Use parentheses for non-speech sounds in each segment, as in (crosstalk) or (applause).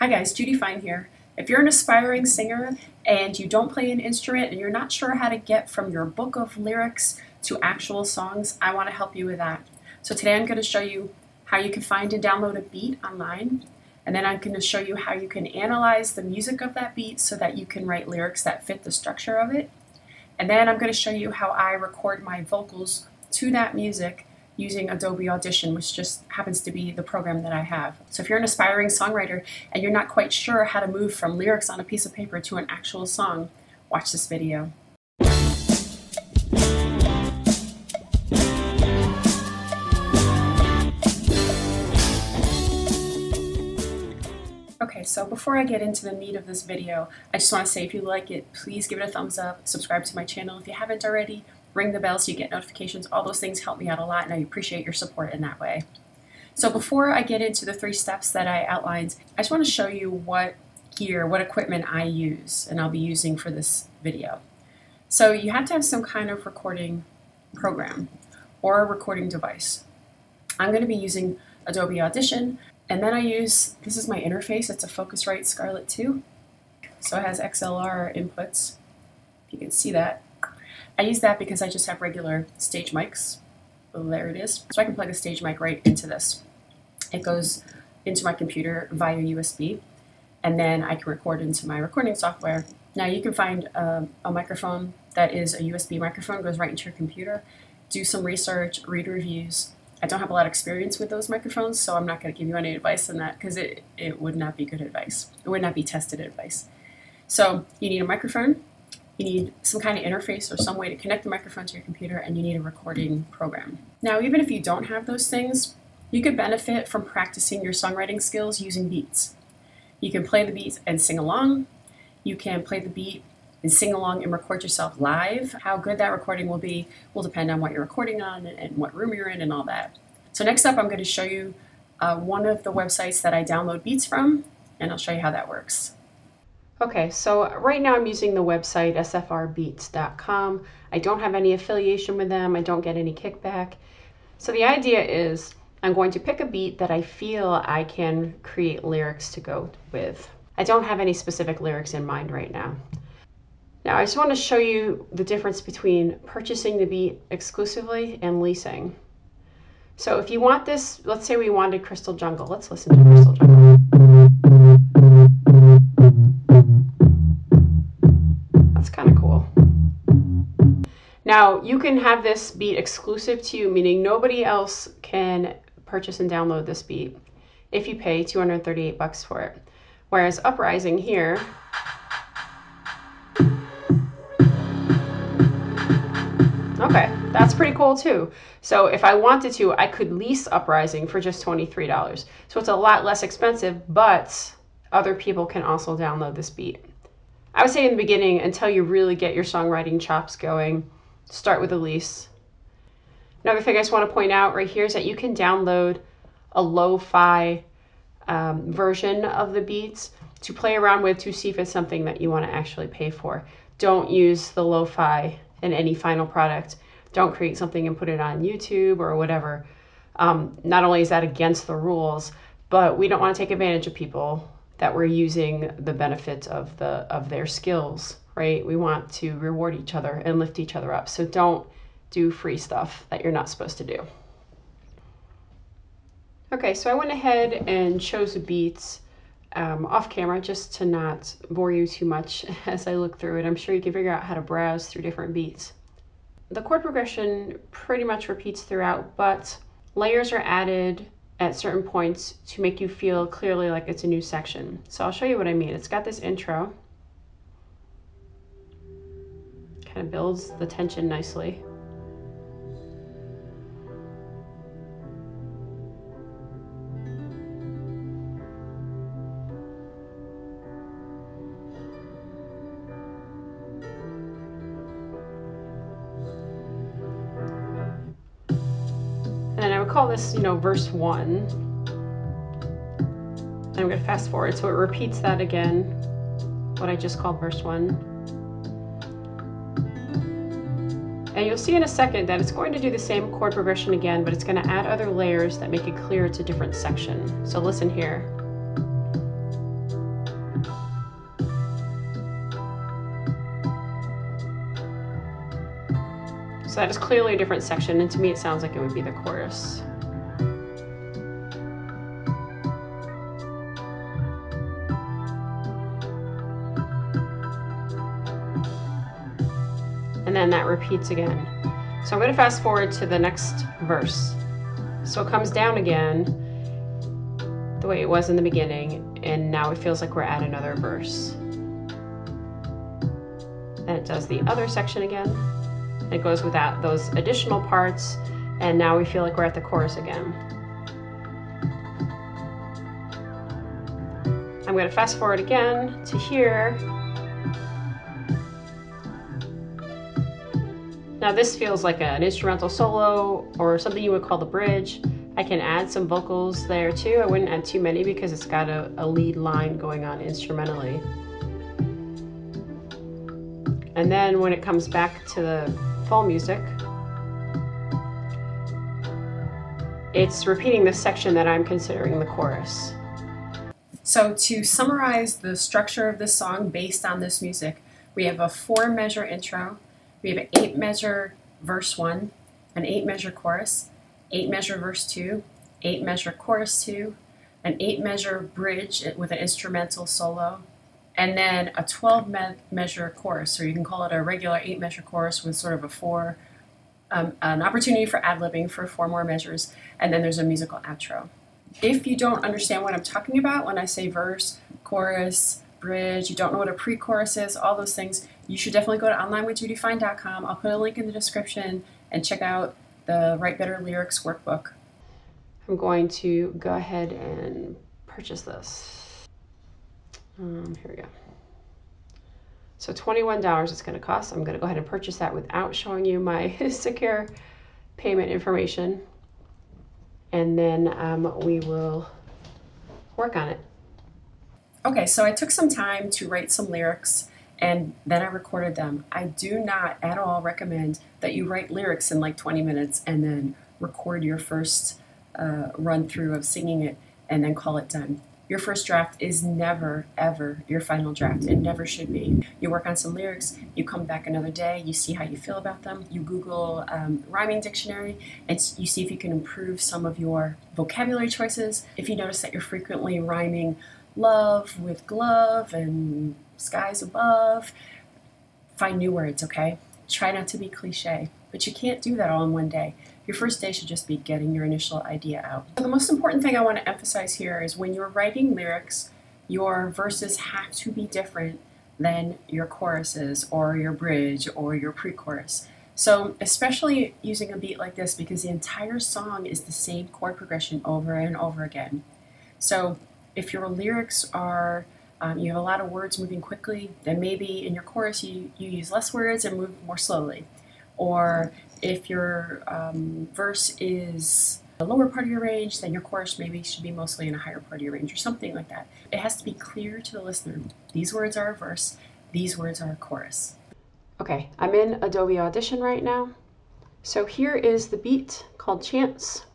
Hi guys, Judy Fine here. If you're an aspiring singer and you don't play an instrument and you're not sure how to get from your book of lyrics to actual songs, I want to help you with that. So today I'm going to show you how you can find and download a beat online and then I'm going to show you how you can analyze the music of that beat so that you can write lyrics that fit the structure of it. And then I'm going to show you how I record my vocals to that music using Adobe Audition, which just happens to be the program that I have. So if you're an aspiring songwriter and you're not quite sure how to move from lyrics on a piece of paper to an actual song, watch this video. Okay, so before I get into the meat of this video, I just want to say if you like it, please give it a thumbs up, subscribe to my channel if you haven't already, ring the bell so you get notifications. All those things help me out a lot and I appreciate your support in that way. So before I get into the three steps that I outlined, I just want to show you what gear, what equipment I use and I'll be using for this video. So you have to have some kind of recording program or a recording device. I'm going to be using Adobe Audition and then I use, this is my interface, it's a Focusrite Scarlett 2. So it has XLR inputs, if you can see that. I use that because I just have regular stage mics. Oh, there it is. So I can plug a stage mic right into this. It goes into my computer via USB, and then I can record into my recording software. Now you can find a, a microphone that is a USB microphone, goes right into your computer. Do some research, read reviews. I don't have a lot of experience with those microphones, so I'm not going to give you any advice on that because it, it would not be good advice. It would not be tested advice. So you need a microphone, you need some kind of interface or some way to connect the microphone to your computer, and you need a recording program. Now, even if you don't have those things, you could benefit from practicing your songwriting skills using beats. You can play the beats and sing along. You can play the beat and sing along and record yourself live. How good that recording will be will depend on what you're recording on and what room you're in and all that. So next up, I'm going to show you uh, one of the websites that I download beats from, and I'll show you how that works. Okay, so right now I'm using the website sfrbeats.com. I don't have any affiliation with them, I don't get any kickback. So the idea is I'm going to pick a beat that I feel I can create lyrics to go with. I don't have any specific lyrics in mind right now. Now I just want to show you the difference between purchasing the beat exclusively and leasing. So if you want this, let's say we wanted Crystal Jungle. Let's listen to Crystal Now, you can have this beat exclusive to you, meaning nobody else can purchase and download this beat if you pay 238 bucks for it. Whereas Uprising here, okay, that's pretty cool too. So if I wanted to, I could lease Uprising for just $23. So it's a lot less expensive, but other people can also download this beat. I would say in the beginning, until you really get your songwriting chops going, start with a lease. Another thing I just want to point out right here is that you can download a lo-fi um, version of the beats to play around with to see if it's something that you want to actually pay for. Don't use the lo-fi in any final product. Don't create something and put it on YouTube or whatever. Um, not only is that against the rules, but we don't want to take advantage of people that we're using the benefits of the of their skills right? We want to reward each other and lift each other up. So don't do free stuff that you're not supposed to do. Okay, so I went ahead and chose beats um, off camera just to not bore you too much (laughs) as I look through it. I'm sure you can figure out how to browse through different beats. The chord progression pretty much repeats throughout, but layers are added at certain points to make you feel clearly like it's a new section. So I'll show you what I mean. It's got this intro. Kind of builds the tension nicely. you know, verse one. And I'm going to fast forward. So it repeats that again, what I just called verse one. And you'll see in a second that it's going to do the same chord progression again, but it's going to add other layers that make it clear it's a different section. So listen here. So that is clearly a different section, and to me it sounds like it would be the chorus. Then that repeats again. So I'm going to fast forward to the next verse. So it comes down again the way it was in the beginning, and now it feels like we're at another verse. Then it does the other section again. It goes without those additional parts, and now we feel like we're at the chorus again. I'm going to fast forward again to here. Now this feels like an instrumental solo or something you would call the bridge. I can add some vocals there too. I wouldn't add too many because it's got a, a lead line going on instrumentally. And then when it comes back to the full music. It's repeating the section that I'm considering the chorus. So to summarize the structure of this song based on this music, we have a four measure intro, we have an eight measure verse one, an eight measure chorus, eight measure verse two, eight measure chorus two, an eight measure bridge with an instrumental solo, and then a 12 me measure chorus, or you can call it a regular eight measure chorus with sort of a four, um, an opportunity for ad libbing for four more measures, and then there's a musical outro. If you don't understand what I'm talking about when I say verse, chorus, bridge, you don't know what a pre chorus is, all those things, you should definitely go to onlinewithjudyfine.com. I'll put a link in the description and check out the Write Better Lyrics workbook. I'm going to go ahead and purchase this. Um, here we go. So $21 it's going to cost. I'm going to go ahead and purchase that without showing you my (laughs) secure payment information. And then um, we will work on it. Okay, so I took some time to write some lyrics and then I recorded them. I do not at all recommend that you write lyrics in like 20 minutes and then record your first uh, run through of singing it and then call it done. Your first draft is never, ever your final draft. It never should be. You work on some lyrics, you come back another day, you see how you feel about them, you Google um, rhyming dictionary, and you see if you can improve some of your vocabulary choices. If you notice that you're frequently rhyming love with glove and skies above, find new words, okay? Try not to be cliche, but you can't do that all in one day. Your first day should just be getting your initial idea out. So the most important thing I want to emphasize here is when you're writing lyrics, your verses have to be different than your choruses or your bridge or your pre-chorus. So especially using a beat like this because the entire song is the same chord progression over and over again. So if your lyrics are, um, you have a lot of words moving quickly, then maybe in your chorus you, you use less words and move more slowly. Or if your um, verse is a lower part of your range, then your chorus maybe should be mostly in a higher part of your range or something like that. It has to be clear to the listener. These words are a verse, these words are a chorus. Okay, I'm in Adobe Audition right now. So here is the beat called Chance.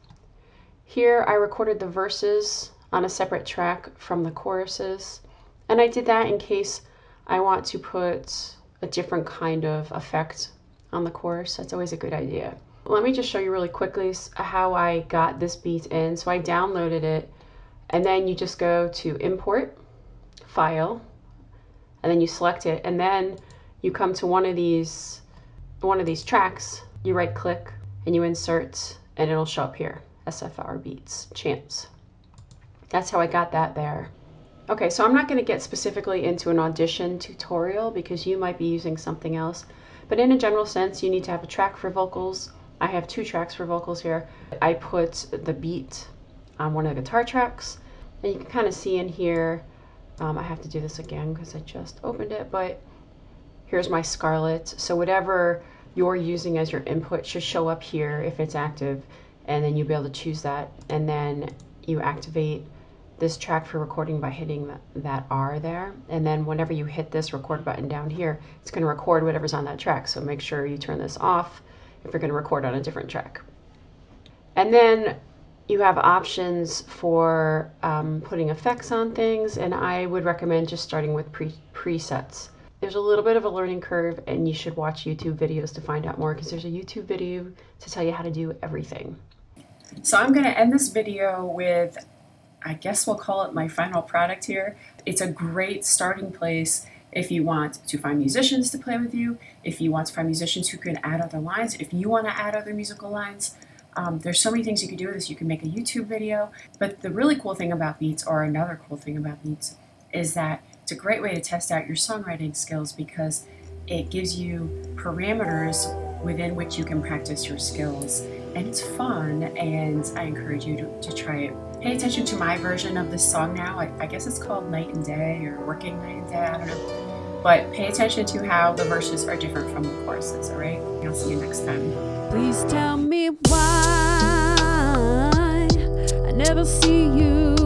Here I recorded the verses on a separate track from the choruses. And I did that in case I want to put a different kind of effect on the course. That's always a good idea. Let me just show you really quickly how I got this beat in. So I downloaded it and then you just go to import file and then you select it and then you come to one of these one of these tracks you right click and you insert and it'll show up here SFR beats chance that's how I got that there okay so I'm not going to get specifically into an audition tutorial because you might be using something else but in a general sense, you need to have a track for vocals. I have two tracks for vocals here. I put the beat on one of the guitar tracks. And you can kind of see in here, um, I have to do this again because I just opened it, but here's my Scarlett. So whatever you're using as your input should show up here if it's active, and then you'll be able to choose that. And then you activate this track for recording by hitting that, R there. And then whenever you hit this record button down here, it's going to record whatever's on that track. So make sure you turn this off if you're going to record on a different track. And then you have options for um, putting effects on things, and I would recommend just starting with pre presets. there's a little bit of a learning curve and you should watch YouTube videos to find out more because there's a YouTube video to tell you how to do everything. So I'm going to end this video with, I guess we'll call it my final product here. It's a great starting place if you want to find musicians to play with you, if you want to find musicians who can add other lines, if you want to add other musical lines. Um, there's so many things you can do with this. You can make a YouTube video. But the really cool thing about Beats, or another cool thing about Beats, is that it's a great way to test out your songwriting skills because it gives you parameters within which you can practice your skills. And it's fun, and I encourage you to, to try it. Pay attention to my version of this song now. I, I guess it's called Night and Day or Working Night and Day, I don't know. But pay attention to how the verses are different from the choruses, alright? I'll see you next time. Please tell me why I never see you